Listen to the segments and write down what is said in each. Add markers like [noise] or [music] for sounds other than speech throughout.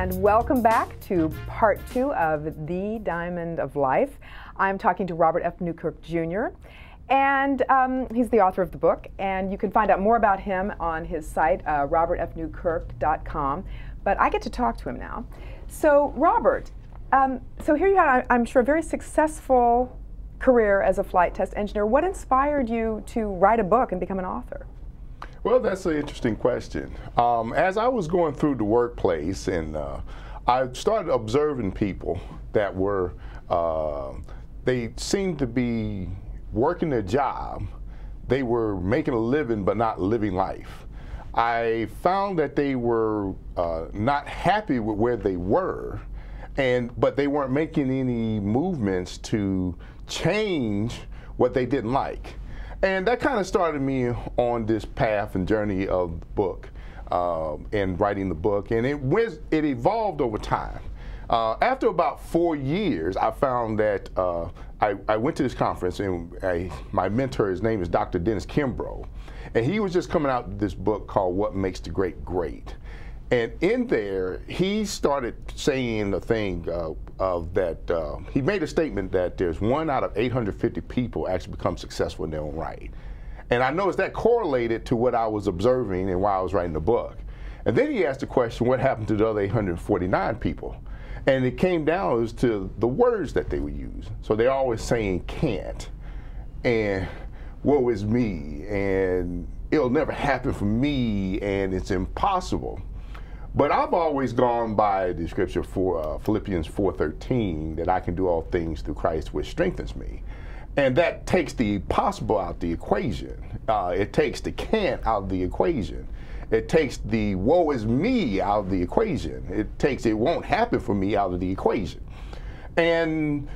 and welcome back to part two of Thee Diamond of Life. I'm talking to Robert F. Newkirk Jr., and um, he's the author of the book, and you can find out more about him on his site, uh, robertfnewkirk.com. But I get to talk to him now. So, Robert, um, so here you have, I'm sure, a very successful career as a flight test engineer. What inspired you to write a book and become an author? Well, that's an interesting question. Um, as I was going through the workplace and uh, I started observing people that were, uh, they seemed to be working their job, they were making a living but not living life. I found that they were uh, not happy with where they were, and but they weren't making any movements to change what they didn't like. And that kind of started me on this path and journey of the book uh, and writing the book. And it, went, it evolved over time. Uh, after about four years, I found that uh, I, I, went to this conference, and I, my mentor, his name is Dr. Dennis Kimbro, and he was just coming out with this book called What Makes the Great Great. And in there, he started saying the thing uh, of that uh, he made a statement that there's one out of 850 people actually become successful in their own right. And I noticed that correlated to what I was observing and why I was writing the book. And then he asked the question, what happened to the other 849 people? And it came down as to the words that they would use. So they're always saying can't and woe is me and it'll never happen for me and it's impossible. But I've always gone by the scripture for uh, Philippians 4:13 that I can do all things through Christ which strengthens me. And that takes the possible out the equation. Uh, it takes the can't out of the equation. It takes the woe is me out of the equation. It takes it won't happen for me out of the equation. And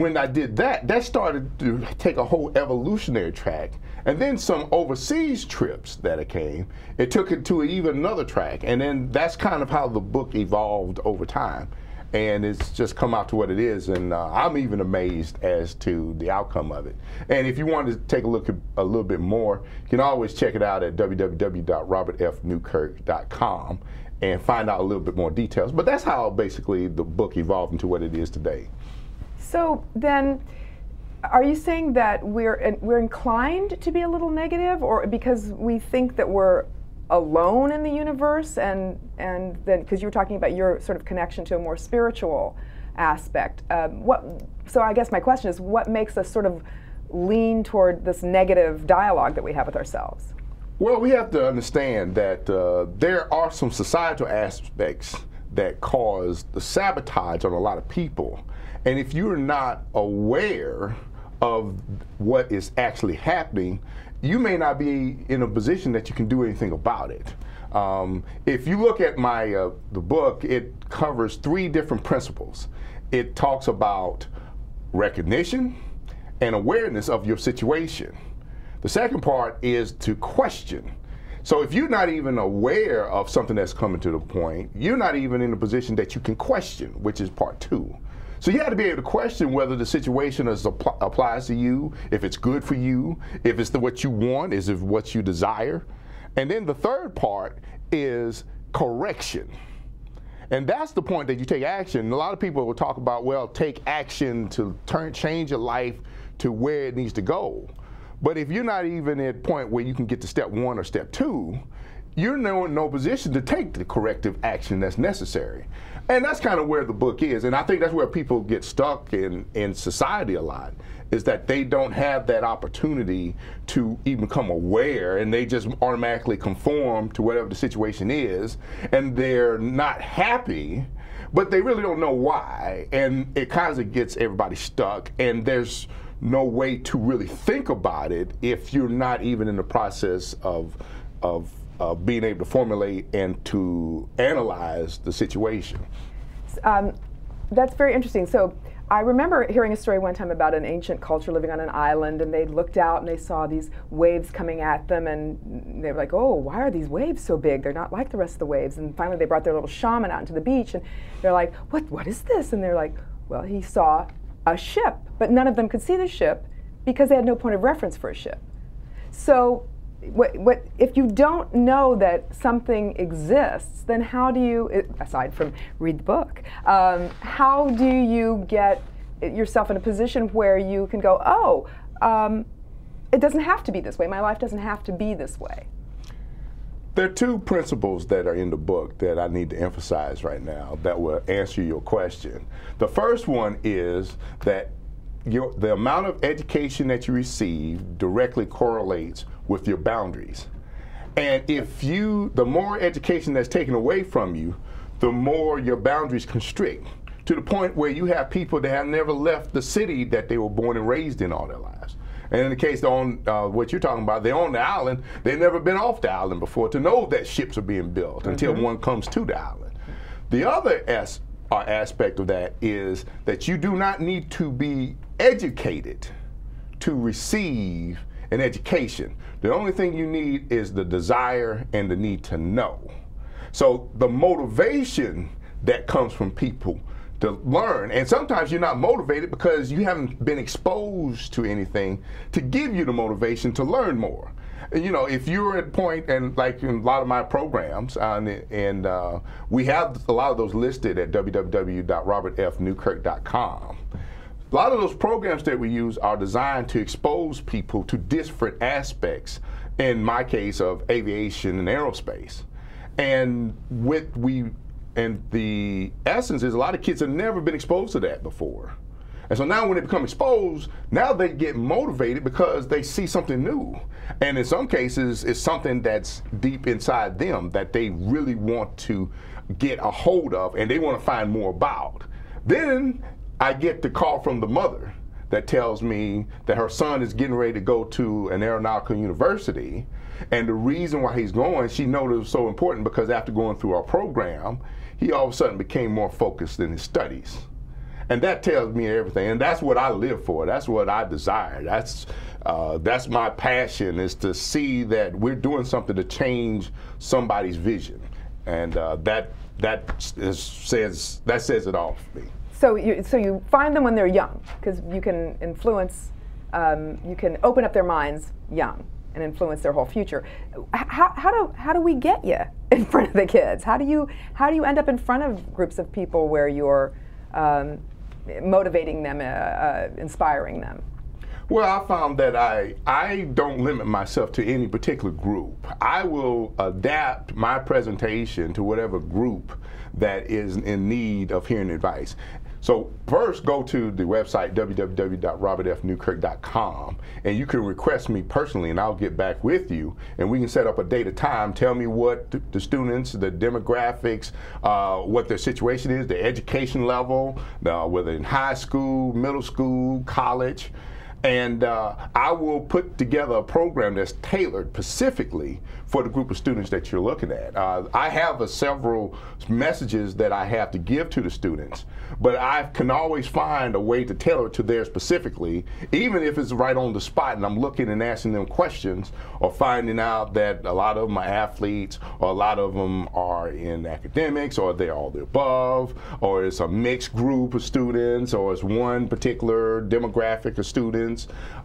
when I did that, that started to take a whole evolutionary track. And then some overseas trips that it came, it took it to even another track. And then that's kind of how the book evolved over time. And it's just come out to what it is. And uh, I'm even amazed as to the outcome of it. And if you want to take a look at a little bit more, you can always check it out at www.robertfnewkirk.com and find out a little bit more details. But that's how basically the book evolved into what it is today. So then, are you saying that we're we're inclined to be a little negative, or because we think that we're alone in the universe, and and then because you were talking about your sort of connection to a more spiritual aspect, um, what? So I guess my question is, what makes us sort of lean toward this negative dialogue that we have with ourselves? Well, we have to understand that uh, there are some societal aspects that cause the sabotage on a lot of people. And if you're not aware of what is actually happening, you may not be in a position that you can do anything about it. Um, if you look at my uh, the book, it covers three different principles. It talks about recognition and awareness of your situation. The second part is to question. So if you're not even aware of something that's coming to the point, you're not even in a position that you can question, which is part two. So you have to be able to question whether the situation is, applies to you, if it's good for you, if it's the, what you want, is it what you desire. And then the third part is correction. And that's the point that you take action. A lot of people will talk about, well, take action to turn change your life to where it needs to go. But if you're not even at point where you can get to step one or step two, you're no, in no position to take the corrective action that's necessary. And that's kind of where the book is. And I think that's where people get stuck in, in society a lot, is that they don't have that opportunity to even become aware and they just automatically conform to whatever the situation is. And they're not happy, but they really don't know why. And it kind of gets everybody stuck. And there's no way to really think about it if you're not even in the process of, of uh, being able to formulate and to analyze the situation. Um, that's very interesting. So I remember hearing a story one time about an ancient culture living on an island, and they looked out and they saw these waves coming at them, and they were like, "Oh, why are these waves so big? They're not like the rest of the waves." And finally, they brought their little shaman out into the beach, and they're like, "What? What is this?" And they're like, "Well, he saw a ship, but none of them could see the ship because they had no point of reference for a ship." So what, what, if you don't know that something exists, then how do you, aside from read the book, um, how do you get yourself in a position where you can go, oh, um, it doesn't have to be this way. My life doesn't have to be this way. There are two principles that are in the book that I need to emphasize right now that will answer your question. The first one is that your, the amount of education that you receive directly correlates with your boundaries. And if you, the more education that's taken away from you, the more your boundaries constrict to the point where you have people that have never left the city that they were born and raised in all their lives. And in the case on uh, what you're talking about, they're on the island. They've never been off the island before to know that ships are being built mm-hmm. until one comes to the island. The other as, uh, aspect of that is that you do not need to be educated to receive an education. The only thing you need is the desire and the need to know. So the motivation that comes from people to learn, and sometimes you're not motivated because you haven't been exposed to anything to give you the motivation to learn more. You know, if you're at point, and like in a lot of my programs, uh, and, and uh, we have a lot of those listed at www.robertfnewkirk.com a lot of those programs that we use are designed to expose people to different aspects, in my case, of aviation and aerospace. And with we, and the essence is a lot of kids have never been exposed to that before. And so now when they become exposed, now they get motivated because they see something new. And in some cases, it's something that's deep inside them that they really want to get a hold of and they want to find more about. Then I get the call from the mother that tells me that her son is getting ready to go to an aeronautical university. And the reason why he's going, she noticed it was so important because after going through our program, he all of a sudden became more focused in his studies. And that tells me everything. And that's what I live for. That's what I desire. That's uh, that's my passion is to see that we're doing something to change somebody's vision. And uh, that that is, says that says it all for me. So you, so you find them when they're young, because you can influence, um, you can open up their minds young and influence their whole future. How, how, do, how do we get you [laughs] in front of the kids? How do you, how do you end up in front of groups of people where you're um, motivating them, uh, uh, inspiring them? Well, I found that I I don't limit myself to any particular group. I will adapt my presentation to whatever group that is in need of hearing advice. So first, go to the website www.robertfnewkirk.com, and you can request me personally, and I'll get back with you, and we can set up a date of time. Tell me what the students, the demographics, uh, what their situation is, the education level, uh, whether in high school, middle school, college and uh, I will put together a program that's tailored specifically for the group of students that you're looking at. Uh, I have a, several messages that I have to give to the students, but I can always find a way to tailor it to theirs specifically, even if it's right on the spot and I'm looking and asking them questions or finding out that a lot of them are athletes or a lot of them are in academics or they're all the above or it's a mixed group of students or it's one particular demographic of students,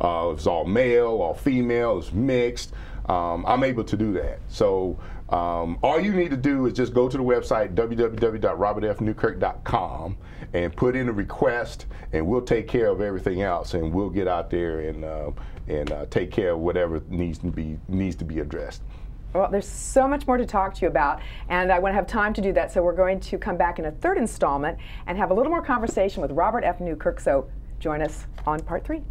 uh, it's all male or female, it's mixed um, I'm able to do that. So um, all you need to do is just go to the website www.robertfnewkirk.com and put in a request, and we'll take care of everything else, and we'll get out there and uh, and uh, take care of whatever needs to be needs to be addressed. Well, there's so much more to talk to you about, and I want to have time to do that. So we're going to come back in a third installment and have a little more conversation with Robert F. Newkirk. So join us on part three.